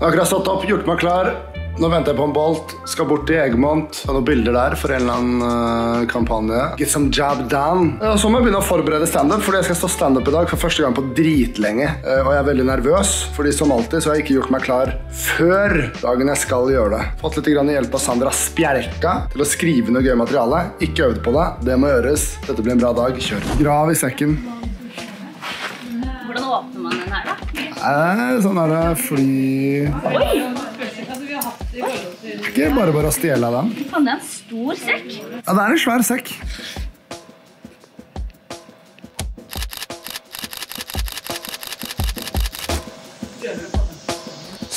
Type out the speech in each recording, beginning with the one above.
Jeg har akkurat stått opp, gjort meg klar. Nå venter jeg på en bolt. Skal bort til Egmont. Ha noen bilder der for en eller annen eh, kampanje. Get some job done. Og så må jeg begynne å forberede standup, fordi jeg skal stå standup i dag for første gang på dritlenge. Eh, og jeg er veldig nervøs, fordi som alltid så har jeg ikke gjort meg klar før dagen jeg skal gjøre det. Fått litt hjelp av Sandra Spjelka til å skrive noe gøy materiale. Ikke øvd på det. Det må gjøres. Dette blir en bra dag. Kjør. Grav i sekken. Den her, da? Eh, sånn er det fly Ikke bare bare å stjele den. Faen, det er en stor sekk. Ja, det er en svær sekk.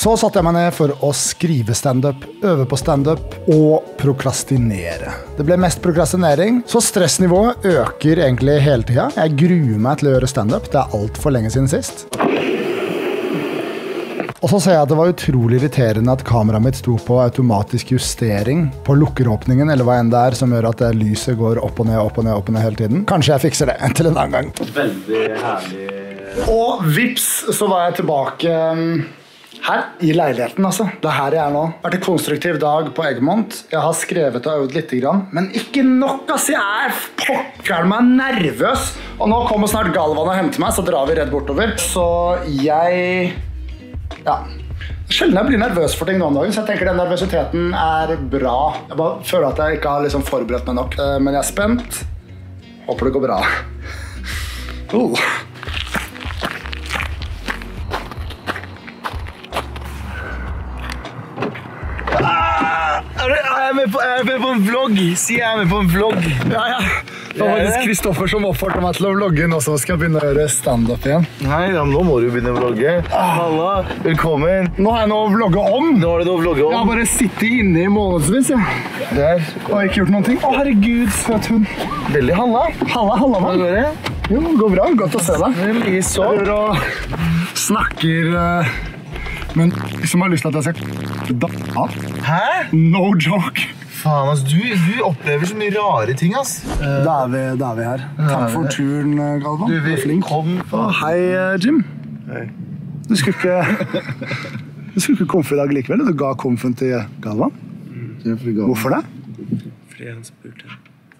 Så satte jeg meg ned for å skrive standup, øve på standup og prokrastinere. Det ble mest prokrastinering, så stressnivået øker egentlig hele tida. Jeg gruer meg til å gjøre standup. Det er altfor lenge siden sist. Og så ser jeg at det var utrolig irriterende at kameraet mitt sto på automatisk justering på lukkeråpningen, eller hva enn det er som gjør at lyset går opp og ned, opp og ned, opp og ned hele tiden. Kanskje jeg fikser det til en annen gang. Veldig herlig. Og vips, så var jeg tilbake um, her i leiligheten, altså. Det er her jeg er nå. Vært en konstruktiv dag på Egmont. Jeg har skrevet og øvd grann, men ikke nok, ass! Jeg er pokker meg nervøs! Og nå kommer snart Galvan og henter meg, så drar vi redd bortover. Så jeg Ja. Sjelden jeg blir nervøs for ting nå om dagen, så jeg tenker den nervøsiteten er bra. Jeg bare føler at jeg ikke har liksom forberedt meg nok, Eh, men jeg er spent. Håper det går bra. Oh. Jeg er med på en vlogg? Si jeg er med på en vlogg. Ja, ja. Det var faktisk Kristoffer som oppfordret meg til å vlogge nå som skal begynne å gjøre standup igjen. Nei, ja, nå må du begynne å vlogge. Halla, velkommen. Nå har jeg noe å vlogge om. Nå har du noe å vlogge Jeg har bare sittet inne i månedsvis ja. Der. og ikke gjort noen ting. Å, herregud, søt hund. Veldig halla. Halla, halla, Hva går det? Jo, det går bra. Godt å se deg. Veldig er så. Jeg og snakker Men med som har lyst til at jeg skal da. Hæ? No joke. Faen, ass. Du, du opplever så mye rare ting, ass. Da er vi, da er vi her. Takk for turen, Galvan. Du, vi er flink. kom hei, eh, Jim. Hei. Du skulle ikke Du skulle ikke komf i dag likevel? Du ga komfen til Galvan? Hvorfor det? Fordi han spurte.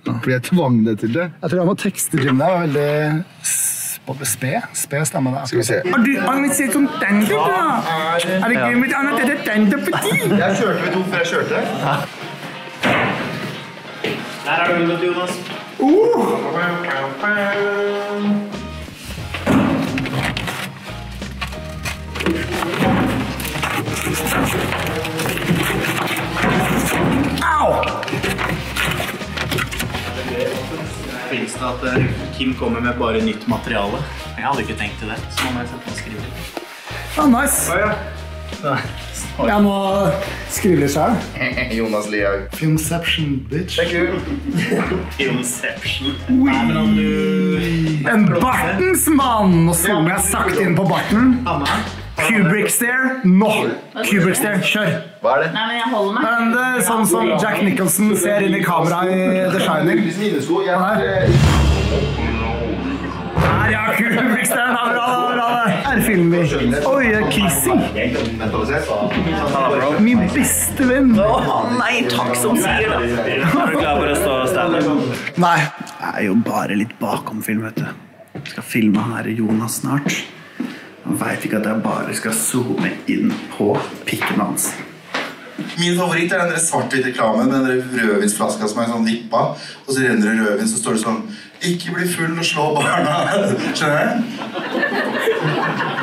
Fordi jeg tvang deg til det. Jeg tror jeg må tekste Jim der. Det var veldig sp- sped. Sped stemme der. Skal vi se. Har du organisert som standup, da? Er det gøy med annet enn standup på ti? Jeg kjørte med to før jeg kjørte. Der er du, Jonas. Au! Finnes det at eh, Kim kommer med bare nytt materiale? Jeg hadde ikke tenkt til det, så nå må jeg sette meg og skrive. Ah, nice. Jeg må skrive litt sjøl. Jonas Lihaug. Filmception, bitch. Det Nei, men om du En bartens mann! Nå zoomer jeg sakte inn på barten. Kubrick stare. Nå! Kubrick stare, kjør. Hva er det? Nei, men jeg holder meg. Men det er sånn som Jack Nicholson ser inn i kameraet i The Shining. Her. Ja, Kubrick stare. Da, bra, bra, bra. Er Oi, vi. Oi, kissing. Min beste venn. Nei, takk som sier det. Er du klar for å stå og stelle? Nei. Jeg er jo bare litt bakom film, vet du. Jeg skal filme han her Jonas snart. Han veit ikke at jeg bare skal zoome inn på pikken hans. Min favoritt er den svart-hvite reklamen med den rødvinsflaska som er sånn vippa. Og så renner det rødvin, så står det sånn Ikke bli full og slå barna. Skjønner du?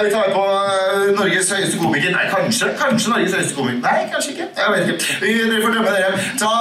Jeg tar på eh, Norges høyeste komiker. Nei, kanskje. Kanskje Norges høyeste komiker. Nei, kanskje ikke. Jeg vet ikke. Vi får dømme dere. Ta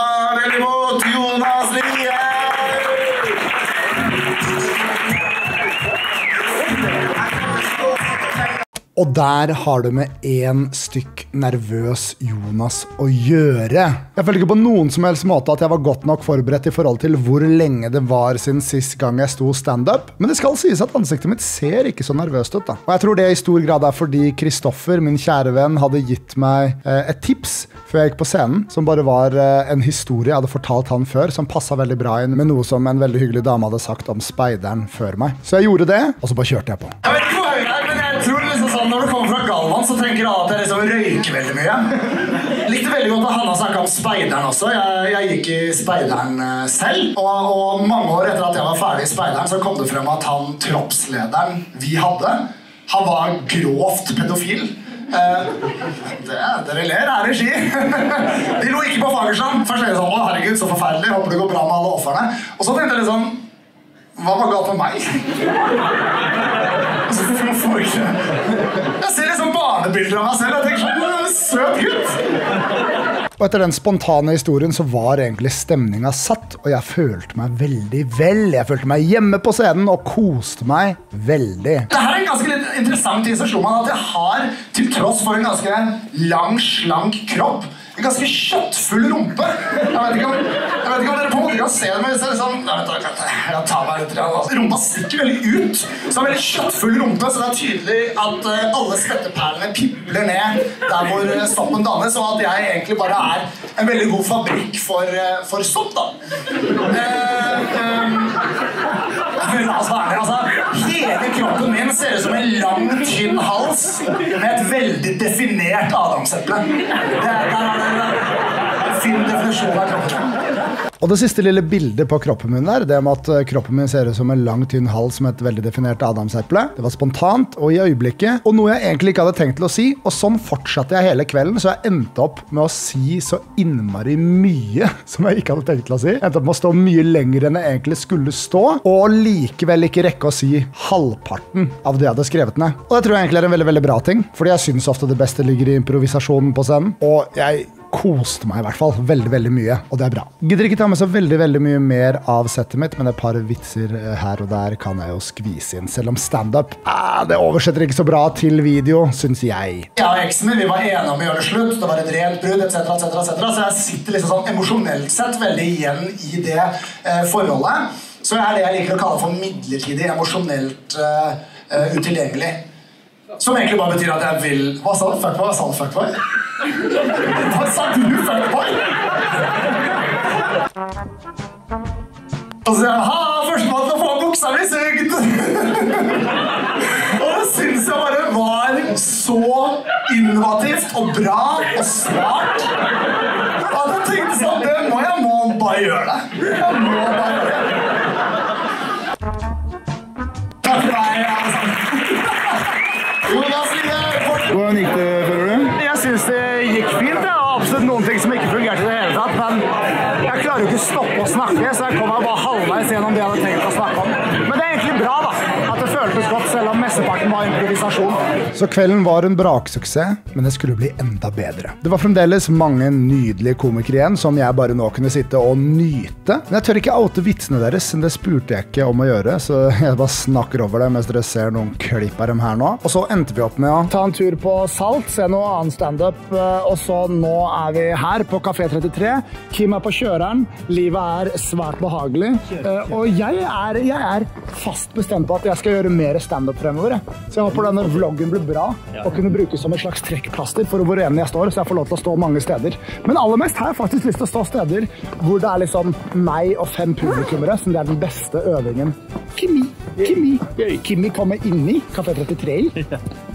Og der har du med én stykk nervøs Jonas å gjøre. Jeg følte ikke på noen som helst måte at jeg var godt nok forberedt i forhold til hvor lenge det var siden sist gang jeg sto standup, men det skal sies at ansiktet mitt ser ikke så nervøst ut. da. Og jeg tror det i stor grad er fordi Kristoffer, min kjære venn, hadde gitt meg eh, et tips før jeg gikk på scenen, som bare var eh, en historie jeg hadde fortalt han før, som passa veldig bra inn med noe som en veldig hyggelig dame hadde sagt om speideren før meg. Så jeg gjorde det, og så bare kjørte jeg på. Egmont, så tenker alle at jeg liksom røyker veldig mye. Likte veldig godt at Hanna snakka om speideren også. Jeg, jeg gikk i speideren eh, selv. Og, og mange år etter at jeg var ferdig i speideren, så kom det frem at han troppslederen vi hadde, han var grovt pedofil. Eh, det, dere ler, er regi. De lo ikke på Fagerstrand. Først tenkte jeg sånn, å herregud, så forferdelig. Håper det går bra med alle ofrene. Og så tenkte jeg sånn Hva var galt med meg? Jeg ser liksom barnebilder av meg selv og tenker sånn «Å, Søt gutt! Og etter den spontane historien så var egentlig stemninga satt, og jeg følte meg veldig vel. Jeg følte meg hjemme på scenen og koste meg veldig. Det her er en ganske litt interessant ting som slo meg at jeg har, til tross for en ganske lang, slank kropp, en ganske kjøttfull rumpe. Jeg vet ikke om, jeg vet ikke om dere på en måte kan se det, men hvis jeg liksom Nei, vent da, jeg tar meg litt. altså. Rumpa stikker veldig ut. Så det er veldig kjøttfull rumpe, så det er tydelig at uh, alle svetteperlene pipler ned der hvor uh, soppen dannes, og at jeg egentlig bare er en veldig god fabrikk for, uh, for sopp, da. Uh, um, altså, altså. Kroppen min ser ut som en lang, tynn hals med et veldig definert adamseple. Og det siste lille bildet på kroppen min der, det med at eh, kroppen min ser ut som en lang, tynn hals med et veldig definert adamseple, det var spontant og i øyeblikket, og noe jeg egentlig ikke hadde tenkt til å si, og sånn fortsatte jeg hele kvelden, så jeg endte opp med å si så innmari mye som jeg ikke hadde tenkt til å si. Jeg endte opp med å stå mye lenger enn jeg egentlig skulle stå, og likevel ikke rekke å si halvparten av det jeg hadde skrevet ned. Og det tror jeg egentlig er en veldig, veldig bra ting, fordi jeg syns ofte det beste ligger i improvisasjonen på scenen, og jeg koste meg i hvert fall veldig veldig mye, og det er bra. Gidder ikke ta med så veldig veldig mye mer av settet mitt, men et par vitser eh, her og der kan jeg jo skvise inn, selv om standup ah, det oversetter ikke så bra til video, syns jeg. Og eksen min vi var enige om å gjøre det slutt. Det var et rent brudd, etc., etc., etc. Så jeg sitter liksom sånn emosjonelt sett veldig igjen i det eh, forholdet. Så jeg er det jeg liker å kalle for midlertidig emosjonelt eh, eh, utilgjengelig. Som egentlig bare betyr at jeg vil Hva sa du? Fuckboy? Hva sa du? Fuckboy? Hva sa du? Fuckboy? Og så sier han ha, førstemann til å få buksa mi sugd! Og det syns jeg bare var så innovativt og bra og smart at jeg tenkte sånn Det må jeg må bare gjøre det. Jeg må bare gjøre det. Mesteparten var improvisasjon. Så kvelden var en braksuksess, men det skulle bli enda bedre. Det var fremdeles mange nydelige komikere igjen som jeg bare nå kunne sitte og nyte. Men jeg tør ikke oute vitsene deres, det spurte jeg ikke om å gjøre, så jeg bare snakker over det mens dere ser noen klipp av dem her nå. Og så endte vi opp med å ta en tur på Salt, se noe annet standup, eh, og så nå er vi her på Kafé 33. Kim er på kjøreren, livet er svært behagelig, eh, og jeg er, jeg er fast bestemt på at jeg skal gjøre mer standup fremover. Jeg. Så jeg håper denne vloggen blir bra og kunne brukes som et slags trekkplaster for hvor enn jeg står, så jeg får lov til å stå mange steder. Men aller mest har jeg faktisk lyst til å stå steder hvor det er liksom meg og fem publikummere, som det er den beste øvingen. Kimi, Kimi, Kimi kommer inn i Kafé 33.